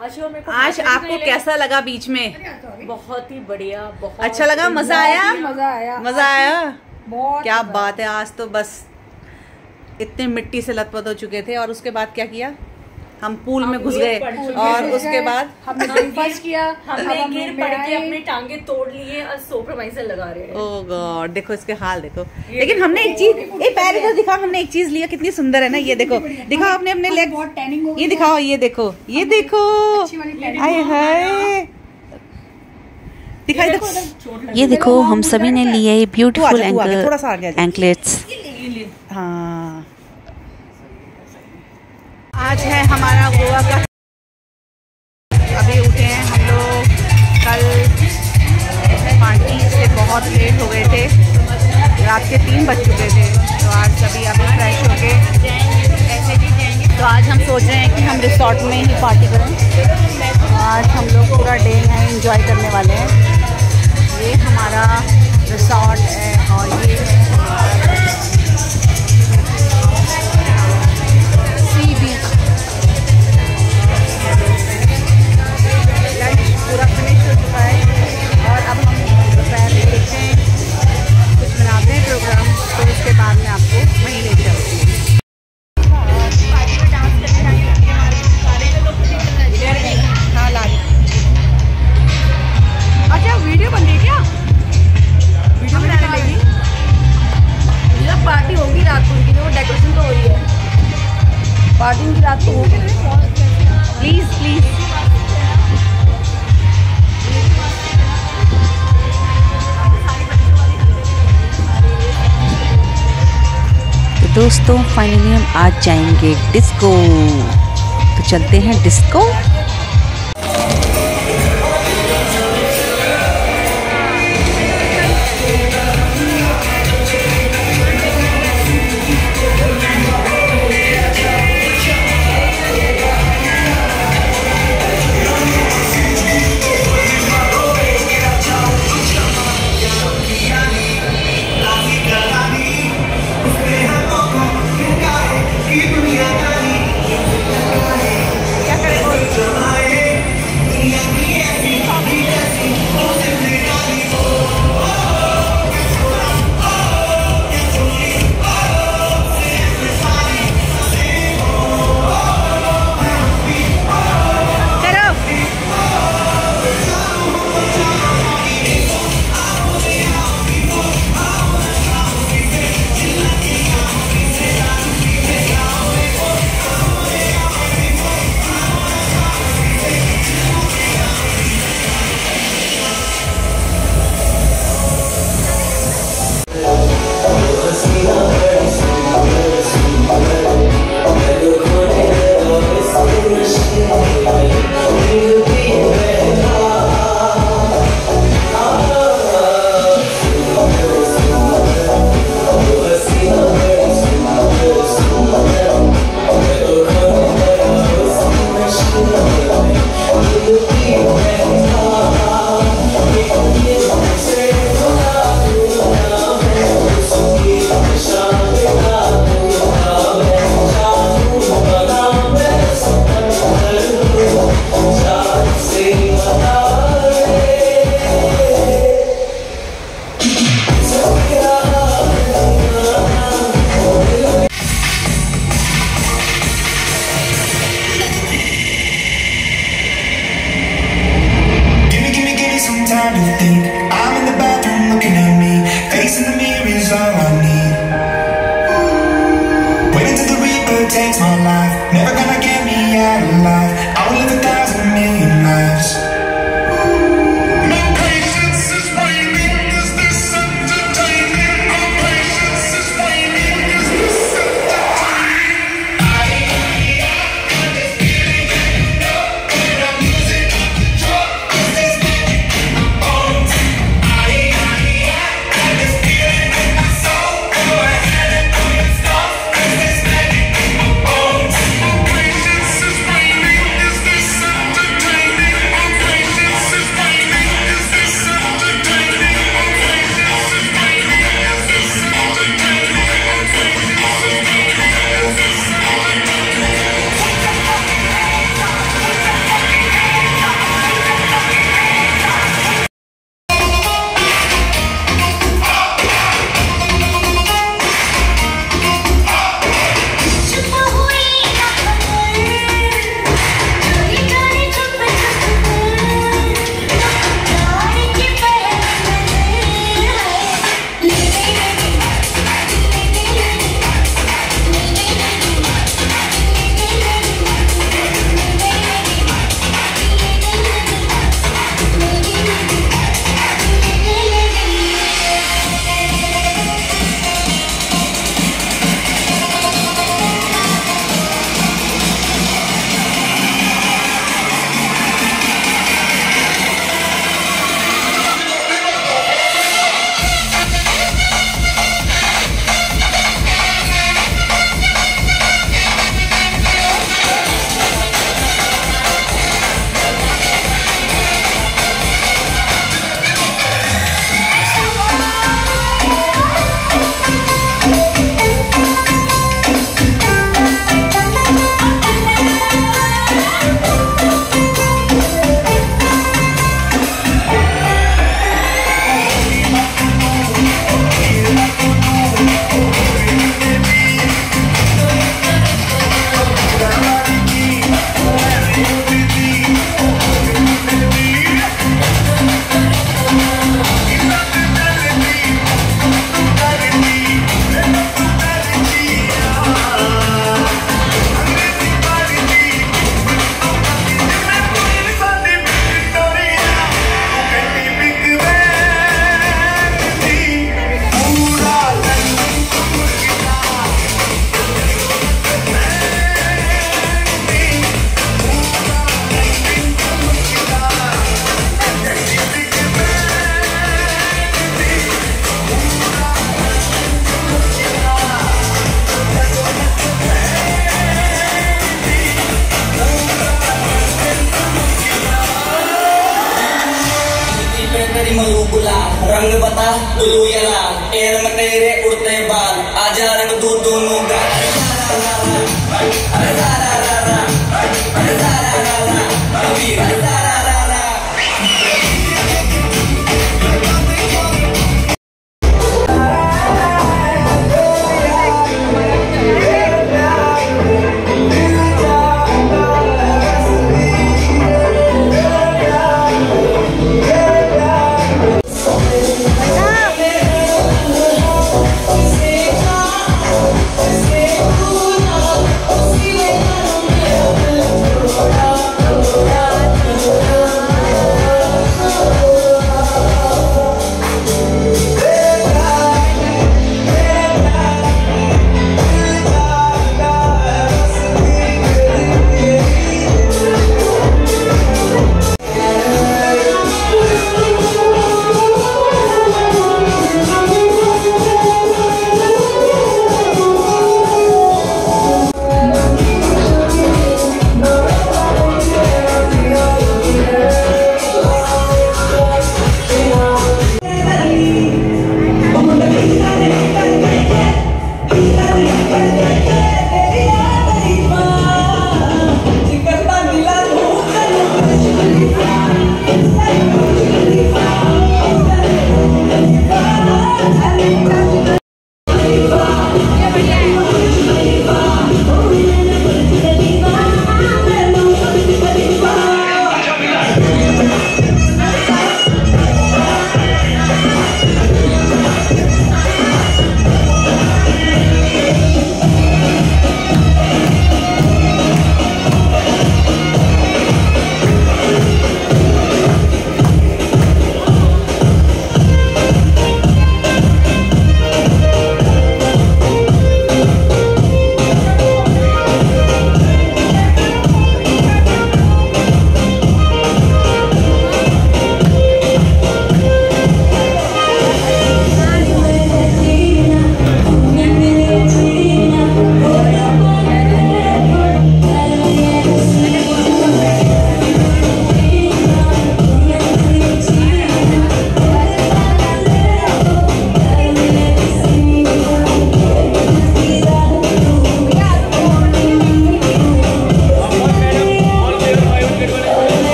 आज आपको कैसा लगा बीच में? बहुत ही बढ़िया बहुत अच्छा लगा? मज़ा आया? मज़ा आया। मज़ा आया? बहुत क्या बात है आज तो बस इतने मिट्टी से लथपथ हो चुके थे और उसके बाद क्या किया? हम पूल में घुस गए और उसके बाद हमने ब्रेकफास्ट किया हमने गिर पड़ के। अपनी टांगे तोड़ लिए और सोप्रोमाइजर लगा रहे हैं। ओ गॉड देखो इसके हाल देखो। लेकिन हमने एक चीज़ ये पहले तो दिखा हमने एक चीज़ लिया कितनी सुंदर है ना ये देखो। दिखाओ आपने अपने लेग बहुत टैनिंग हो गई ये दिखाओ ये देखो ये देखो। अच्छी वाली आए हाय दिखाई दो ये देखो हम सभी ने लिए ब्यूटीफुल। एंकलेट्स हाँ। आज है हमारा गोवा का वीडियो बन रही क्या? वीडियो बनाने लगी जब पार्टी होगी रात को उनकी जो डेकोरेशन तो हो रही है। पार्टी उनकी रात को होगी। प्लीज़ प्लीज़ तो दोस्तों फाइनली हम आज जाएँगे डिस्को तो चलते हैं डिस्को बता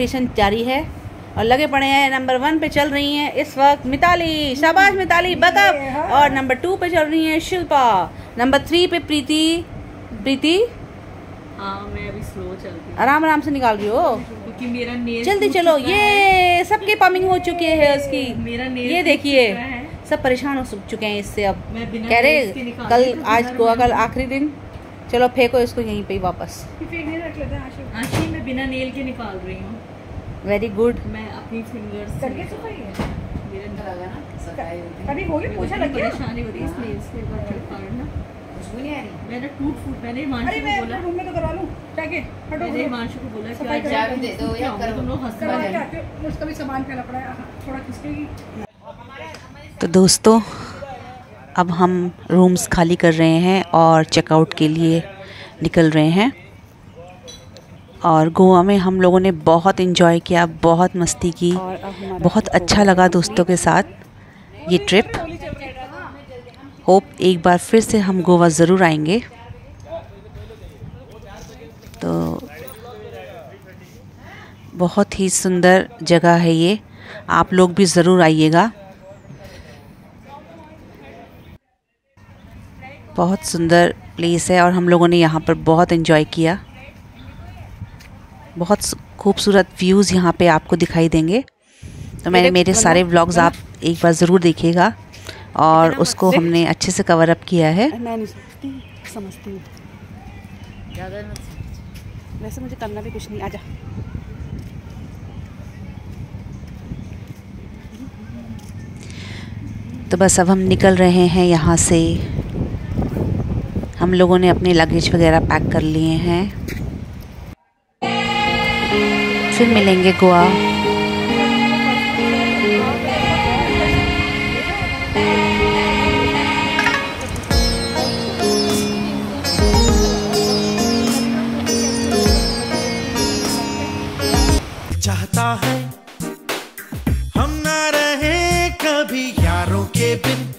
कंपटीशन जारी है और लगे पड़े हैं नंबर वन पे चल रही हैं इस वक्त मिताली शाबाश मिताली बकअप और नंबर टू पे चल रही हैं शिल्पा। नंबर थ्री पे प्रीति प्रीति? हाँ मैं अभी स्लो चल आराम आराम से निकाल रही हो। क्योंकि मेरा नेल जल्दी चलो। ये सबके पमिंग हो चुके है उसकी। मेरा ये देखिए सब परेशान हो चुके हैं इससे अब। कह रहे कल आज में। कल आखिरी दिन। चलो फेंको इसको यहीं पे ही वापस। आशी मैं बिना नेल के निकाल रही हूँ। वेरी गुड मैं अपनी फिंगर्स करके है? मेरा कभी हो गई। पूछा लग गया। परेशानी हो रही है इस नेल्स के ऊपर फाड़ना मैंने टूट फूट मैंने हिमांशु को बोला। रूम में तो करवा लूँ। जाके हटो मैंने हटो। हिमांशु को बोला कि सफ़ाई आज करा। जाके दे दे दो तुम लोग हंस रहे हैं हो, उसका भी सामान फैला पड़ा है। थोड़ा खिसकेगी तो दोस्तों अब हम रूम्स खाली कर रहे हैं और चेकआउट के लिए निकल रहे हैं। और गोवा में हम लोगों ने बहुत इन्जॉय किया बहुत मस्ती की बहुत अच्छा लगा दोस्तों के साथ ये ट्रिप होप एक बार फिर से हम गोवा ज़रूर आएँगे। तो बहुत ही सुंदर जगह है ये। आप लोग भी ज़रूर आइएगा। बहुत सुंदर प्लेस है और हम लोगों ने यहाँ पर बहुत इन्जॉय किया। बहुत खूबसूरत व्यूज़ यहाँ पे आपको दिखाई देंगे। तो मैंने मेरे सारे व्लॉग्स आप एक बार ज़रूर देखिएगा और उसको हमने अच्छे से कवर अप किया है। समझती हूँ। वैसे मुझे करना भी कुछ नहीं आजा। तो बस अब हम निकल रहे हैं यहाँ से। हम लोगों ने अपने लगेज वगैरह पैक कर लिए हैं। फिर मिलेंगे गोवा। चाहता है हम ना रहे कभी यारों के बिन।